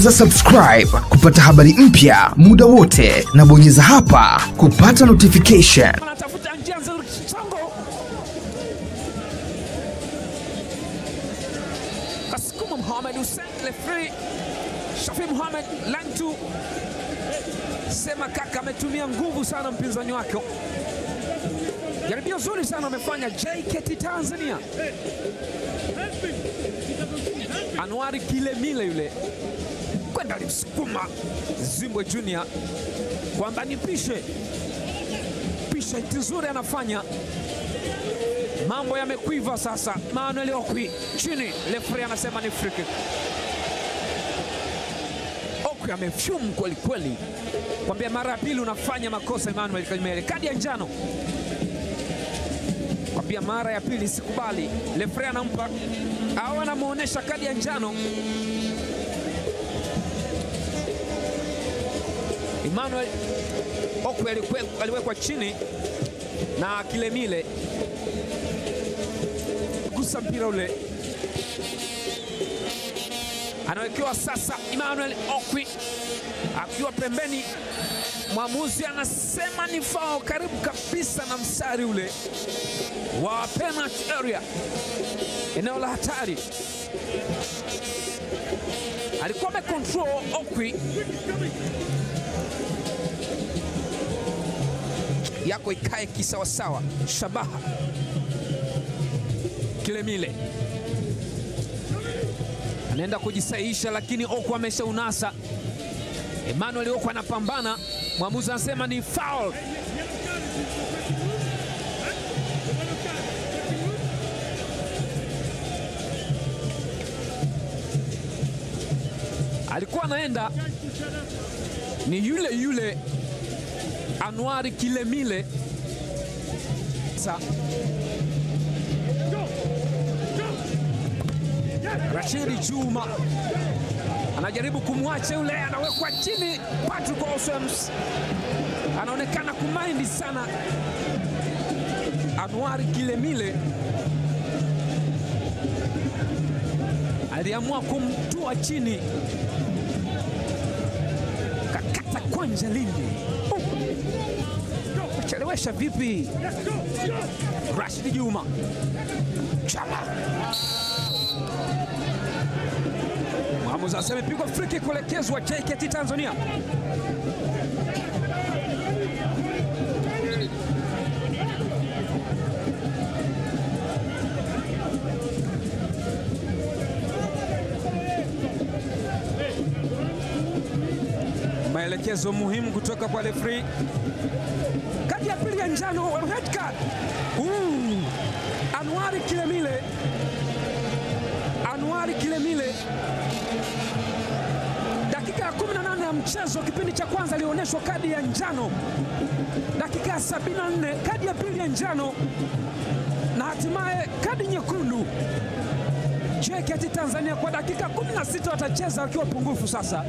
za subscribe kupata habari mpya muda wote, na bonyeza hapa kupata notification. kasukuma Hussein Lefri Shafi Lantu sema kaka ametumia nguvu sana mpinzani wake. Jaribio zuri sana amefanya JKT Tanzania. Anwari Kilemile yule kwenda alimsukuma Zimbwe Junior kwamba nipishe pisha nzuri anafanya mambo yamekwiva sasa. Manuel Okwi chini, refri anasema ni free kick. Okwi amefyum kweli kweli, kwambia mara ya pili unafanya makosa. Emmanuel Kalimele, kadi ya njano, kwambia mara ya pili sikubali. Refri anampa au anamwonyesha kadi ya njano. Emmanuel Okwi aliwekwa chini na Kilemile gusa mpira ule, anawekewa sasa. Emmanuel Okwi akiwa pembeni, mwamuzi anasema ni fao karibu kabisa na mstari ule wa penalty area, eneo la hatari. Alikuwa amecontrol Okwi yako ikae kisawasawa. Shabaha Kilemile anaenda kujisaisha lakini Okwi ameshaunasa. Emmanuel Okwi anapambana, mwamuzi anasema ni foul. Alikuwa anaenda ni yule yule Anuari Kilemile. Sa Rashidi Juma anajaribu kumwacha yule, anawekwa chini. Patrick Osems anaonekana kumaindi sana. Anuari Kilemile aliamua kumtua chini, kwanja Lindi chelewesha vipi? Rashid Juma chala, mwamuzi asema pigwa free kick kuelekezwa JKT Tanzania. Maelekezo muhimu kutoka kwa referee kadi ya pili ya njano, red card. Mm. Anwari Kilemile, Anwari Kilemile, dakika ya 18 ya mchezo, kipindi cha kwanza alionyeshwa kadi ya njano, dakika ya 74 kadi ya pili ya njano, na hatimaye kadi nyekundu. JKT Tanzania kwa dakika 16 watacheza wakiwa pungufu sasa.